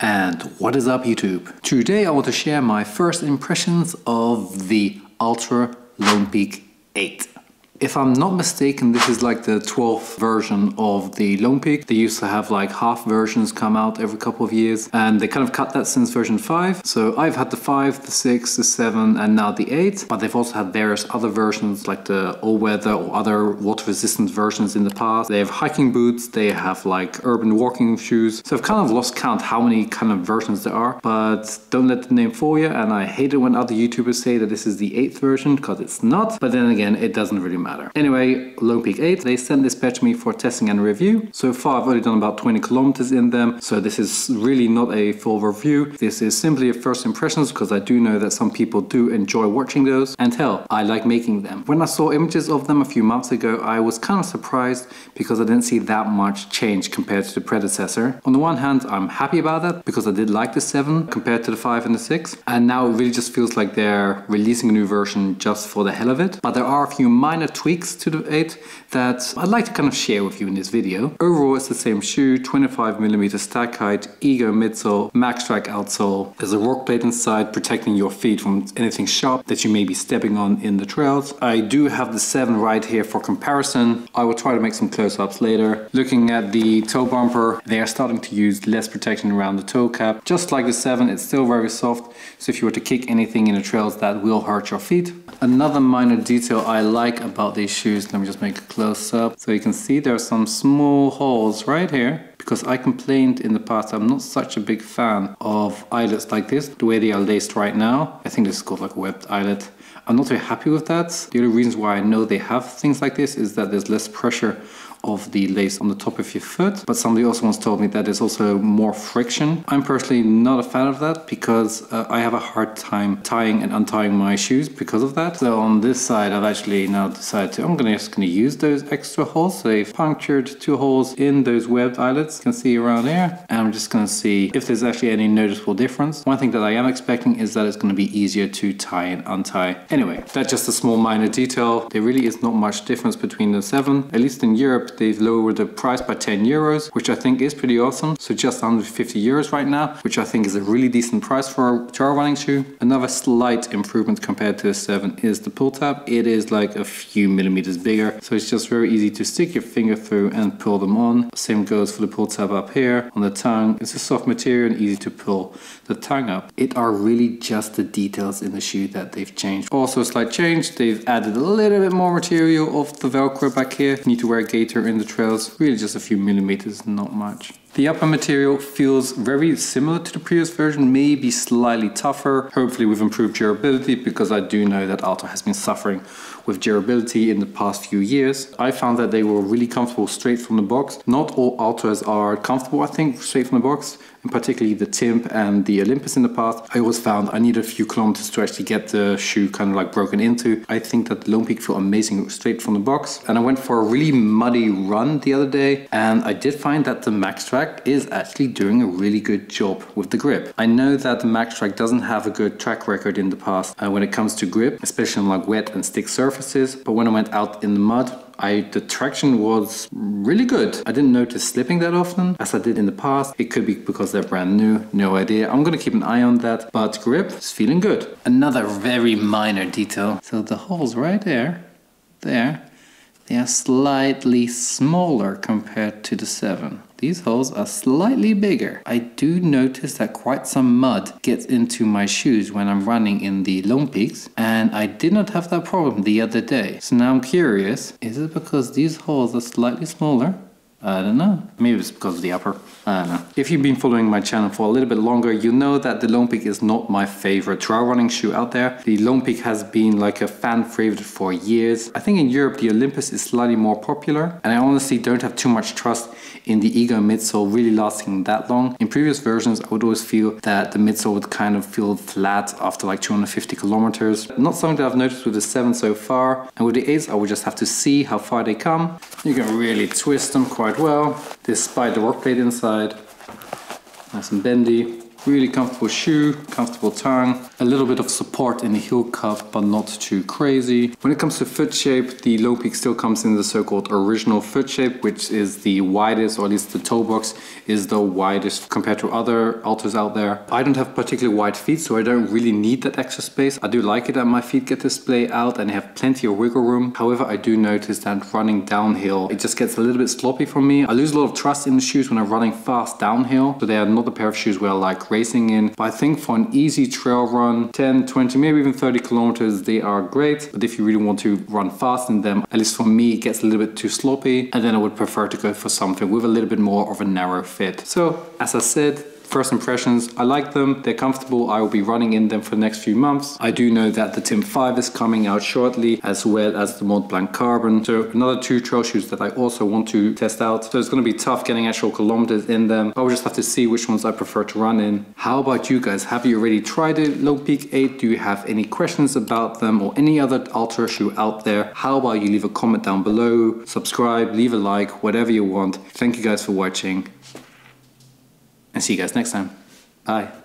And what is up YouTube? Today I want to share my first impressions of the Altra Lone Peak 8. If I'm not mistaken, this is like the 12th version of the Lone Peak. They used to have like half versions come out every couple of years and they kind of cut that since version 5. So I've had the 5, the 6, the 7 and now the 8. But they've also had various other versions like the all-weather or other water-resistant versions in the past. They have hiking boots, they have like urban walking shoes. So I've kind of lost count how many kind of versions there are. But don't let the name fool you and I hate it when other YouTubers say that this is the 8th version because it's not. But then again, it doesn't really matter matter. Anyway, Lone Peak 8, they sent this patch to me for testing and review. So far I've only done about 20 kilometers in them, so this is really not a full review. This is simply a first impressions because I do know that some people do enjoy watching those. And hell, I like making them. When I saw images of them a few months ago, I was kind of surprised because I didn't see that much change compared to the predecessor. On the one hand, I'm happy about that because I did like the 7 compared to the 5 and the 6. And now it really just feels like they're releasing a new version just for the hell of it. But there are a few minor to the 8 that I'd like to kind of share with you in this video. Overall, it's the same shoe, 25mm stack height, Ego midsole, MaxTrac outsole. There's a rock plate inside protecting your feet from anything sharp that you may be stepping on in the trails. I do have the 7 right here for comparison. I will try to make some close-ups later. Looking at the toe bumper, they are starting to use less protection around the toe cap. Just like the 7, it's still very soft, so if you were to kick anything in the trails, that will hurt your feet. Another minor detail I like about about these shoes. Let me just make a close up. So you can see there are some small holes right here because I complained in the past I'm not such a big fan of eyelets like this, the way they are laced right now. I think this is called like a webbed eyelet. I'm not very happy with that. The only reasons why I know they have things like this is that there's less pressure of the lace on the top of your foot. But somebody also once told me that there's also more friction. I'm personally not a fan of that because uh, I have a hard time tying and untying my shoes because of that. So on this side, I've actually now decided to, I'm gonna just gonna use those extra holes. So they've punctured two holes in those webbed eyelets. You can see around here. And I'm just gonna see if there's actually any noticeable difference. One thing that I am expecting is that it's gonna be easier to tie and untie. Anyway, that's just a small minor detail. There really is not much difference between the seven, at least in Europe they've lowered the price by 10 euros, which I think is pretty awesome. So just under 50 euros right now, which I think is a really decent price for a trail running shoe. Another slight improvement compared to the 7 is the pull tab. It is like a few millimeters bigger, so it's just very easy to stick your finger through and pull them on. Same goes for the pull tab up here on the tongue. It's a soft material and easy to pull the tongue up. It are really just the details in the shoe that they've changed. Also a slight change, they've added a little bit more material of the Velcro back here. You need to wear a gaiter in the trails, really just a few millimeters, not much. The upper material feels very similar to the previous version, maybe slightly tougher, hopefully with improved durability because I do know that Altra has been suffering with durability in the past few years. I found that they were really comfortable straight from the box. Not all Altras are comfortable, I think, straight from the box and particularly the Timp and the Olympus in the past, I always found I needed a few kilometers to actually get the shoe kind of like broken into. I think that the Lone Peak feel amazing straight from the box. And I went for a really muddy run the other day and I did find that the MaxTrac is actually doing a really good job with the grip. I know that the MaxTrac doesn't have a good track record in the past uh, when it comes to grip, especially on like wet and stick surfaces. But when I went out in the mud, I the traction was really good. I didn't notice slipping that often as I did in the past. It could be because they're brand new, no idea. I'm gonna keep an eye on that, but grip is feeling good. Another very minor detail. So the holes right there, there, they are slightly smaller compared to the 7. These holes are slightly bigger. I do notice that quite some mud gets into my shoes when I'm running in the Lone Peaks and I did not have that problem the other day. So now I'm curious, is it because these holes are slightly smaller I don't know. Maybe it's because of the upper. I don't know. If you've been following my channel for a little bit longer, you know that the Lone Peak is not my favorite trail running shoe out there. The Lone Peak has been like a fan favorite for years. I think in Europe, the Olympus is slightly more popular. And I honestly don't have too much trust in the Ego midsole really lasting that long. In previous versions, I would always feel that the midsole would kind of feel flat after like 250 kilometers. Not something that I've noticed with the 7 so far. And with the 8s, I would just have to see how far they come. You can really twist them quite well, despite the rock plate inside. Nice and bendy. Really comfortable shoe, comfortable tongue, a little bit of support in the heel cup, but not too crazy. When it comes to foot shape, the Lone Peak still comes in the so-called original foot shape, which is the widest, or at least the toe box is the widest compared to other Altras out there. I don't have particularly wide feet, so I don't really need that extra space. I do like it that my feet get display out and have plenty of wiggle room. However, I do notice that running downhill, it just gets a little bit sloppy for me. I lose a lot of trust in the shoes when I'm running fast downhill, so they are not a pair of shoes where I like racing in. But I think for an easy trail run, 10, 20, maybe even 30 kilometers, they are great. But if you really want to run fast in them, at least for me, it gets a little bit too sloppy. And then I would prefer to go for something with a little bit more of a narrow fit. So as I said, First impressions, I like them, they're comfortable, I will be running in them for the next few months. I do know that the Timp 5 is coming out shortly, as well as the Mont Blanc Carbon. So another two trail shoes that I also want to test out. So it's gonna be tough getting actual kilometers in them. I will just have to see which ones I prefer to run in. How about you guys? Have you already tried the Lone Peak 8? Do you have any questions about them or any other Altra shoe out there? How about you leave a comment down below, subscribe, leave a like, whatever you want. Thank you guys for watching and see you guys next time. Bye.